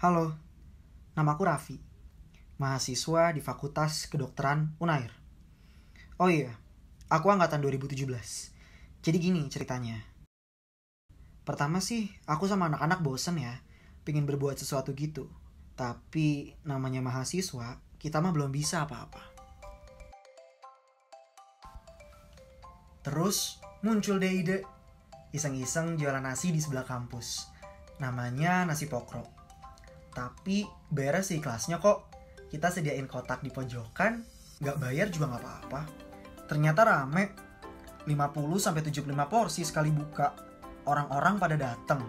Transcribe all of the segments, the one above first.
Halo, namaku Raffi, mahasiswa di Fakultas Kedokteran Unair. Oh iya, aku angkatan 2017. Jadi gini ceritanya. Pertama sih, aku sama anak-anak bosen ya, pengen berbuat sesuatu gitu. Tapi namanya mahasiswa, kita mah belum bisa apa-apa. Terus muncul deh ide, iseng-iseng jualan nasi di sebelah kampus. Namanya nasi pokro. Tapi beres sih kelasnya kok. Kita sediain kotak di pojokan, nggak bayar juga nggak apa-apa. Ternyata rame, 50-75 porsi sekali buka. Orang-orang pada datang,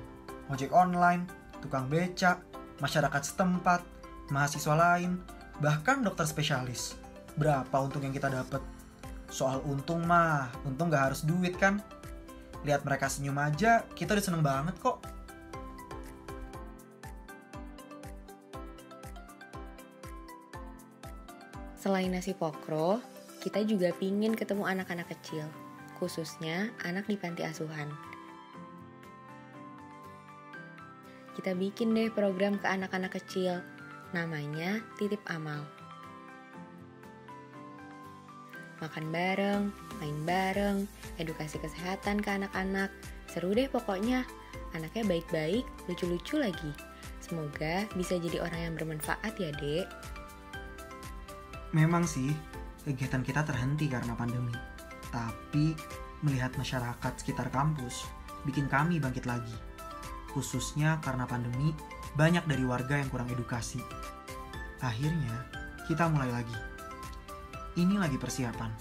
ojek online, tukang beca, masyarakat setempat, mahasiswa lain, bahkan dokter spesialis. Berapa untung yang kita dapat? Soal untung mah, untung nggak harus duit kan? Lihat mereka senyum aja, kita udah seneng banget kok. Selain nasi pokro, kita juga pingin ketemu anak-anak kecil, khususnya anak di panti asuhan. Kita bikin deh program ke anak-anak kecil, namanya Titip Amal. Makan bareng, main bareng, edukasi kesehatan ke anak-anak, seru deh pokoknya. Anaknya baik-baik, lucu-lucu lagi. Semoga bisa jadi orang yang bermanfaat ya, Dek. Memang sih, kegiatan kita terhenti karena pandemi. Tapi, melihat masyarakat sekitar kampus, bikin kami bangkit lagi. Khususnya karena pandemi, banyak dari warga yang kurang edukasi. Akhirnya, kita mulai lagi. Ini lagi persiapan.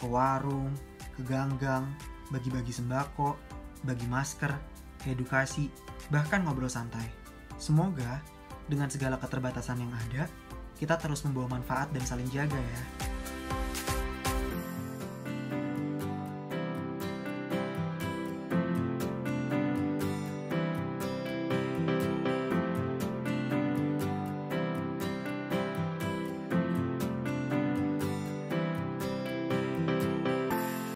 Ke warung, ke ganggang, bagi-bagi sembako, bagi masker, edukasi, bahkan ngobrol santai. Semoga dengan segala keterbatasan yang ada, kita terus membawa manfaat dan saling jaga ya.